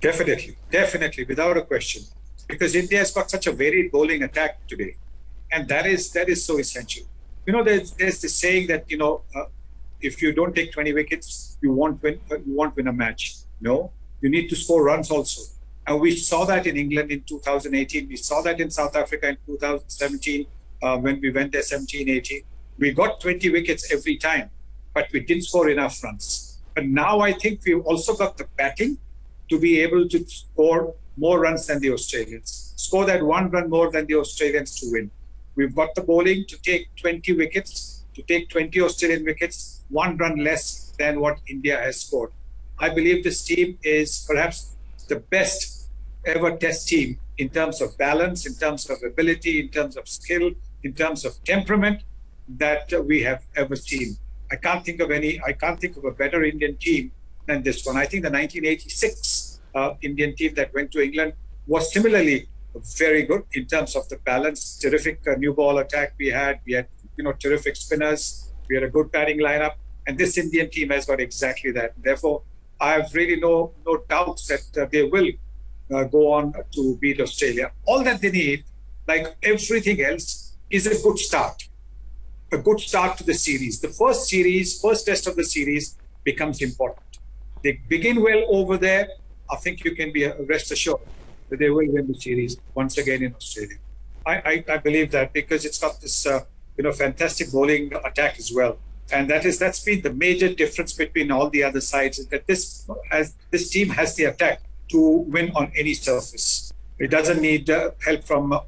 Definitely, definitely, without a question, because India has got such a varied bowling attack today, and that is that is so essential. You know, there's there's this saying that you know, uh, if you don't take 20 wickets, you won't win. Uh, you won't win a match. No, you need to score runs also, and we saw that in England in 2018. We saw that in South Africa in 2017 uh, when we went there 17, 18. We got 20 wickets every time, but we didn't score enough runs. But now I think we've also got the batting to be able to score more runs than the Australians, score that one run more than the Australians to win. We've got the bowling to take 20 wickets, to take 20 Australian wickets, one run less than what India has scored. I believe this team is perhaps the best ever test team in terms of balance, in terms of ability, in terms of skill, in terms of temperament that we have ever seen. I can't think of any, I can't think of a better Indian team than this one. I think the 1986 uh, Indian team that went to England was similarly very good in terms of the balance. Terrific uh, new ball attack we had. We had, you know, terrific spinners. We had a good batting lineup. And this Indian team has got exactly that. Therefore, I have really no no doubts that uh, they will uh, go on to beat Australia. All that they need, like everything else, is a good start. A good start to the series. The first series, first test of the series becomes important they begin well over there, I think you can be rest assured that they will win the series once again in Australia. I, I, I believe that because it's got this uh, you know fantastic bowling attack as well, and that is that's been the major difference between all the other sides is that this has this team has the attack to win on any surface. It doesn't need uh, help from uh,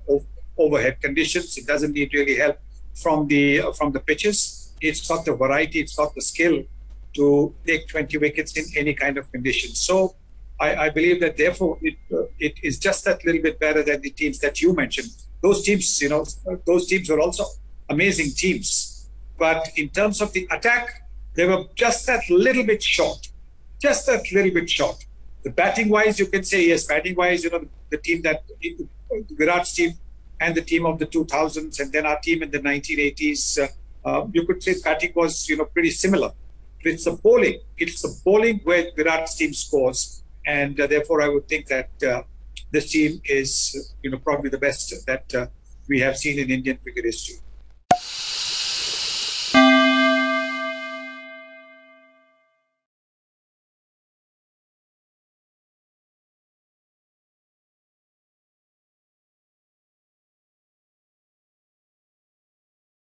overhead conditions. It doesn't need really help from the uh, from the pitches. It's got the variety. It's got the skill to take 20 wickets in any kind of condition. So I, I believe that therefore it, uh, it is just that little bit better than the teams that you mentioned. Those teams, you know, those teams were also amazing teams. But in terms of the attack, they were just that little bit short, just that little bit short. The batting wise, you can say yes. Batting wise, you know, the team that Virat's team and the team of the 2000s, and then our team in the 1980s, uh, uh, you could say batting was, you know, pretty similar. It's the bowling. It's the bowling where Virat's team scores, and uh, therefore I would think that uh, this team is, you know, probably the best that uh, we have seen in Indian cricket history.